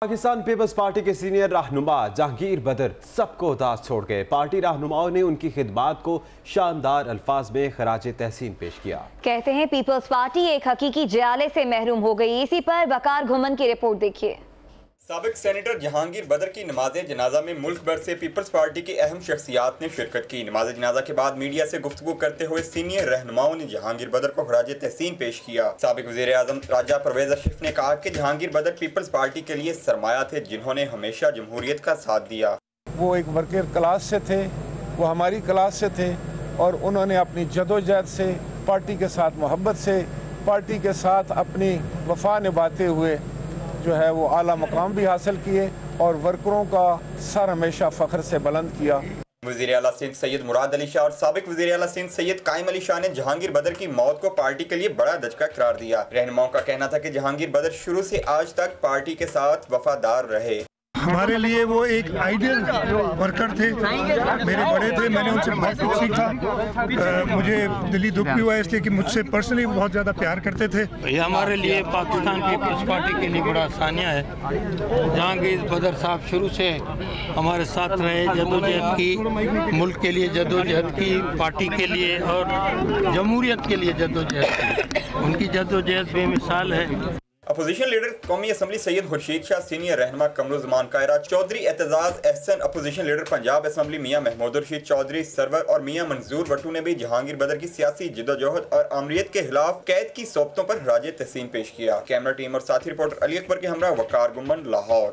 پاکستان پیپلز پارٹی کے سینئر رہنما جہانگیر بدر سب کو اداس چھوڑ گئے۔ پارٹی رہنماؤں نے ان کی خدمات کو شاندار الفاظ میں خراج تحسین پیش کیا۔ کہتے ہیں پیپلز پارٹی ایک حقیقی جیالے سے محروم ہو گئی، اسی پر بکار گھمن کی رپورٹ دیکھیے۔ سابق سینیٹر جہانگیر بدر کی نماز جنازہ میں ملک بھر سے پیپلز پارٹی کی اہم شخصیات نے شرکت کی۔ نماز جنازہ کے بعد میڈیا سے گفتگو کرتے ہوئے سینئر رہنماؤں نے جہانگیر بدر کو خراج تحسین پیش کیا۔ سابق وزیر اعظم راجہ پرویز اشرف نے کہا کہ جہانگیر بدر پیپلز پارٹی کے لیے سرمایہ تھے جنہوں نے ہمیشہ جمہوریت کا ساتھ دیا۔ وہ ایک ورکر کلاس سے تھے، وہ ہماری کلاس سے تھے اور انہوں نے اپنی جدوجہد سے، پارٹی کے ساتھ محبت سے، پارٹی کے ساتھ اپنی وفا نبھاتے ہوئے جو ہے وہ اعلیٰ مقام بھی حاصل کیے اور ورکروں کا سر ہمیشہ فخر سے بلند کیا۔ وزیر اعلیٰ سندھ سید مراد علی شاہ اور سابق وزیر اعلیٰ سندھ سید قائم علی شاہ نے جہانگیر بدر کی موت کو پارٹی کے لیے بڑا دھچکا قرار دیا۔ رہنماؤں کا کہنا تھا کہ جہانگیر بدر شروع سے آج تک پارٹی کے ساتھ وفادار رہے۔ ہمارے لیے وہ ایک آئیڈیل ورکر تھے۔ میرے بڑے تھے، میں نے ان سے بہت کچھ سیکھا۔ مجھے دلی دکھ بھی ہوا اس لیے کہ مجھ سے پرسنلی بہت زیادہ پیار کرتے تھے۔ یہ ہمارے لیے پاکستان پیپلز پارٹی کے لیے بڑا ثانیہ ہے۔ جہانگیر بدر صاحب شروع سے ہمارے ساتھ رہے، جدوجہد کی ملک کے لیے جدوجہد کی، پارٹی کے لیے اور جمہوریت کے لیے جدوجہد کی۔ ان کی جدوجہد بے مثال ہے۔ اپوزیشن لیڈر قومی اسمبلی سید خورشید شاہ سینئر رہنما Qamar Zaman Kaira Chaudhry Aitzaz Ahsan opposition leader Punjab assembly Mian Mahmood Rasheed Chaudhry سرور اور میاں منظور وٹو نے بھی جہانگیر بدر کی سیاسی جدوجہد اور آمریت کے خلاف قید کی صوبتوں پر راج تحسین پیش کیا۔ کیمرہ ٹیم اور ساتھی رپورٹر علی اکبر کے ہمراہ وقار گمن لاہور۔